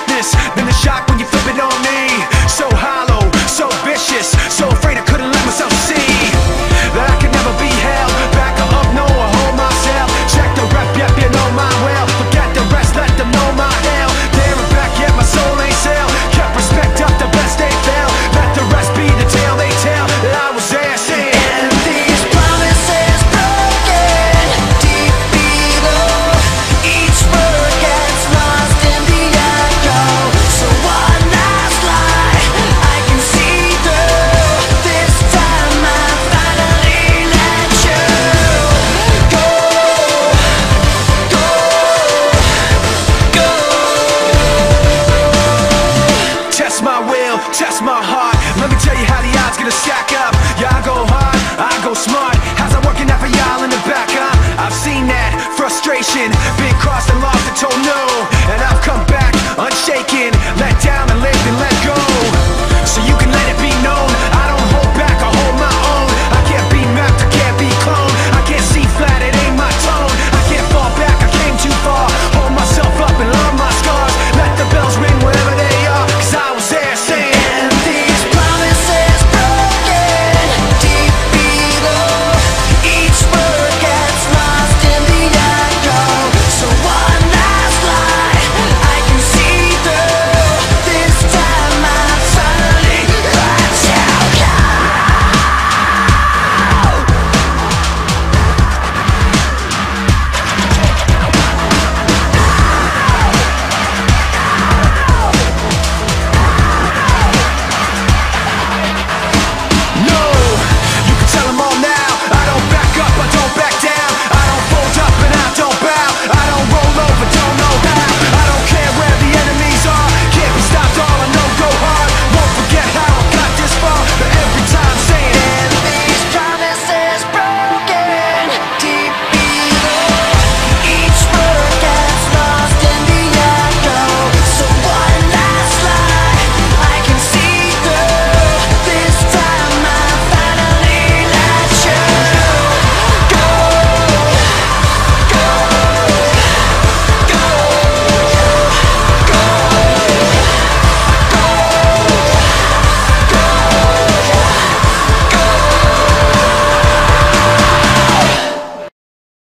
like this. Than the shock when you flip it on me. Test my heart.